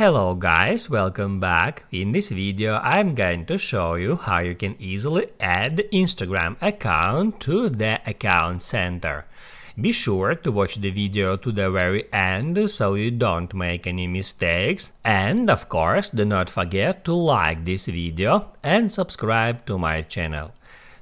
Hello guys, welcome back. In this video I'm going to show you how you can easily add Instagram account to the account center. Be sure to watch the video to the very end so you don't make any mistakes and of course do not forget to like this video and subscribe to my channel.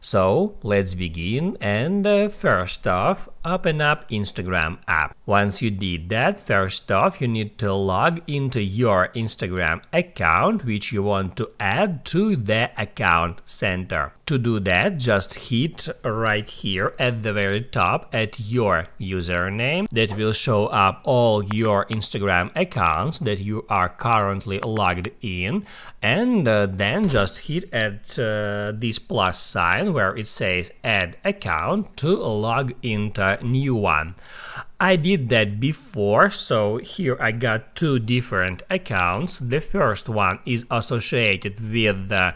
So let's begin and uh, first off open up Instagram app. Once you did that, first off you need to log into your Instagram account which you want to add to the account center. To do that, just hit right here at the very top at your username. That will show up all your Instagram accounts that you are currently logged in. And uh, then just hit at uh, this plus sign where it says add account to log into new one. I did that before, so here I got two different accounts. The first one is associated with the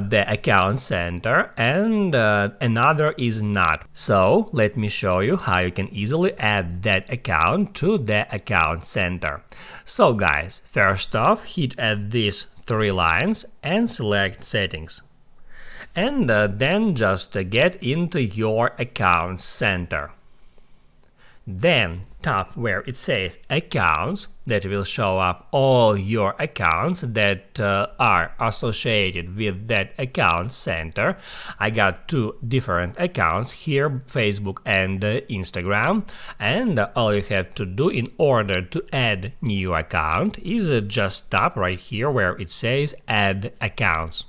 the account center and uh, another is not. So let me show you how you can easily add that account to the account center. So guys, first off hit at these three lines and select settings. And uh, then just uh, get into your account center. Then tap where it says accounts that will show up all your accounts that uh, are associated with that account center. I got two different accounts here, Facebook and uh, Instagram. And all you have to do in order to add new account is uh, just tap right here where it says add accounts.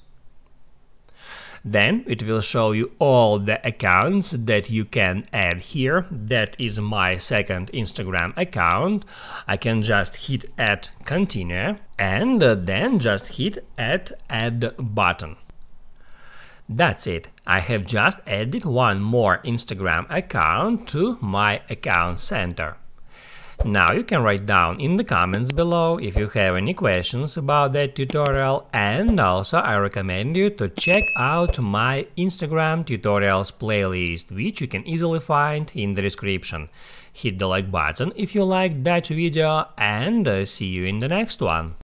Then it will show you all the accounts that you can add here. That is my second Instagram account. I can just hit add continue and then just hit add add button. That's it. I have just added one more Instagram account to my account center. Now you can write down in the comments below if you have any questions about that tutorial and also I recommend you to check out my Instagram tutorials playlist which you can easily find in the description. Hit the like button if you liked that video and uh, see you in the next one.